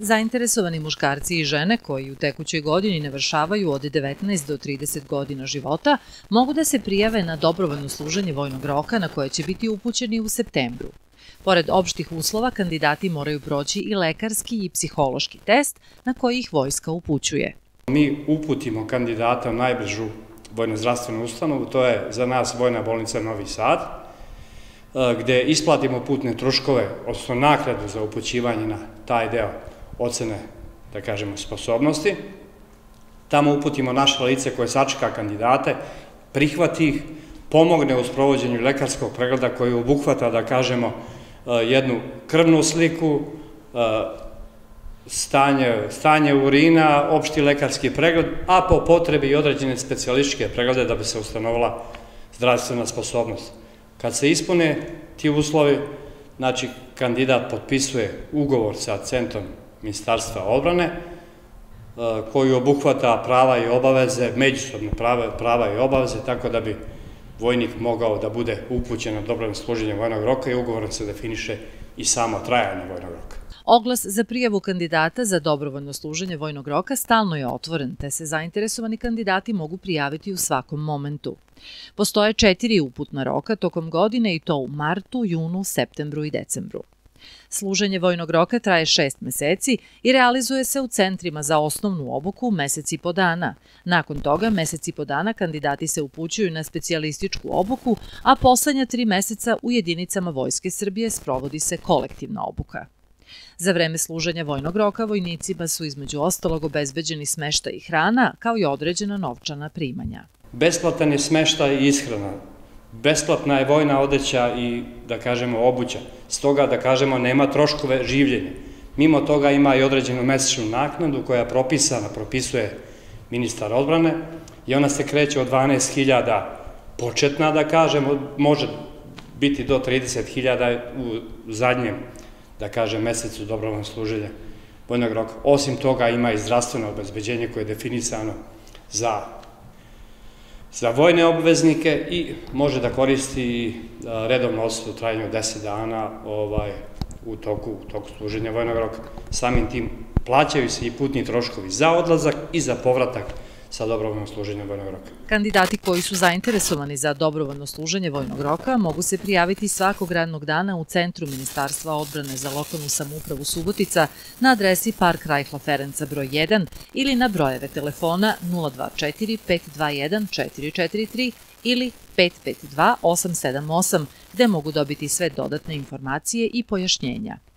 Zainteresovani muškarci i žene koji u tekućoj godini navršavaju od 19 do 30 godina života mogu da se prijave na dobrovoljno služenje vojnog roka na koje će biti upućeni u septembru. Pored opštih uslova, kandidati moraju proći i lekarski i psihološki test na koji ih vojska upućuje. Mi uputimo kandidata u najbližu vojno-zdravstvenu ustanovu, to je za nas Vojna bolnica Novi Sad, gde isplatimo putne troškove, odnosno nakradu za upućivanje na taj deo ocene, da kažemo, sposobnosti. Tamo uputimo naše lice koje sačeka kandidate, prihvati ih, pomogne u sprovođenju lekarskog pregleda koji obuhvata, da kažemo, e, jednu krvnu sliku, e, stanje, stanje urina, opšti lekarski pregled, a po potrebi i određene specialističke preglede da bi se ustanovila zdravstvena sposobnost. Kad se ispune ti uslovi, znači kandidat potpisuje ugovor sa centrom Ministarstva odbrane, e, koji obuhvata prava i obaveze, međusobne prava i obaveze, tako da bi vojnik mogao da bude upućen na dobrovno služenje vojnog roka i ugovorom se definiše i samo trajanje vojnog roka. Oglas za prijavu kandidata za dobrovoljno služenje vojnog roka stalno je otvoren, te se zainteresovani kandidati mogu prijaviti u svakom momentu. Postoje četiri uputna roka tokom godine i to u martu, junu, septembru i decembru. Služenje vojnog roka traje šest meseci i realizuje se u centrima za osnovnu obuku meseci po dana. Nakon toga, meseci po dana kandidati se upućuju na specijalističku obuku, a poslednja tri meseca u jedinicama Vojske Srbije sprovodi se kolektivna obuka. Za vreme služenja vojnog roka vojnicima su između ostalog obezbeđeni smešta i hrana, kao i određena novčana primanja. Besplatan je smešta i ishrana besplatna je vojna odeća i, da kažemo, obuća. Stoga, da kažemo, nema troškove življenja. Mimo toga ima i određenu mesečnu naknadu koja je propisana, propisuje ministar odbrane i ona se kreće od 12.000 početna, da kažemo, može biti do 30.000 u zadnjem, da kažem, mesecu dobrovoljnog služenja vojnog roka. Osim toga ima i zdravstveno obezbeđenje koje je definisano za za vojne obveznike i može da koristi redovno u trajanju 10 dana ovaj, u toku, u toku služenja vojnog roka. Samim tim plaćaju se i putni troškovi za odlazak i za povratak sa dobrovoljno služenje vojnog roka. Kandidati koji su zainteresovani za dobrovoljno služenje vojnog roka mogu se prijaviti svakog radnog dana u Centru Ministarstva odbrane za lokalnu samoupravu Subotica na adresi Park Rajhla Ferenca broj 1 ili na brojeve telefona 024 521 443 ili 552 878 gde mogu dobiti sve dodatne informacije i pojašnjenja.